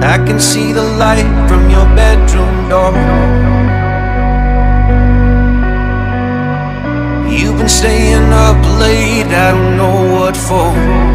I can see the light from your bedroom door. You've been staying up late, I don't know what for.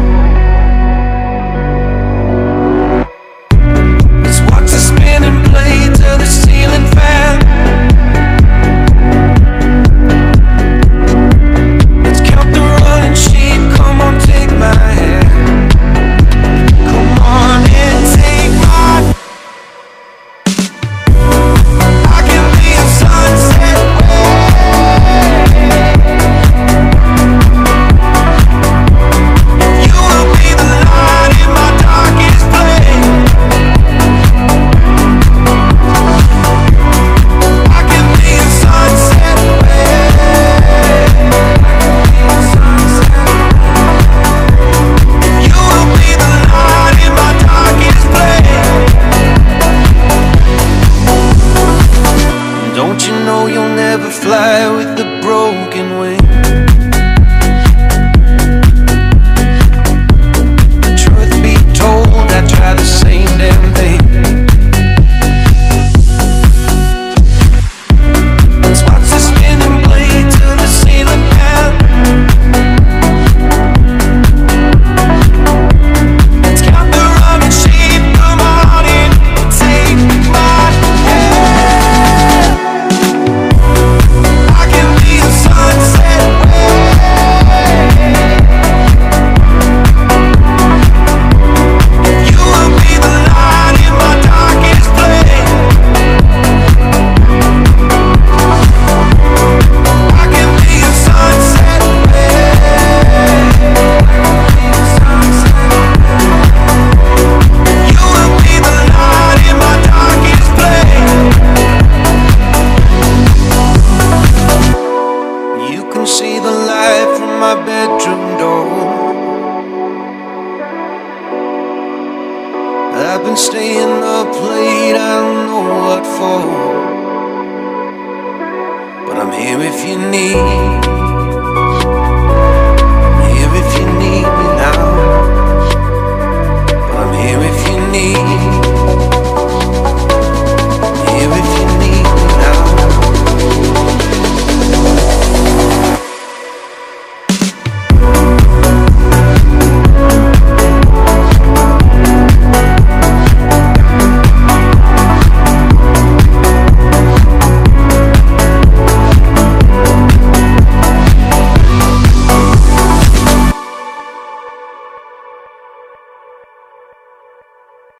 with the broken wing my bedroom door. I've been staying up late, I don't know what for. But I'm here if you need.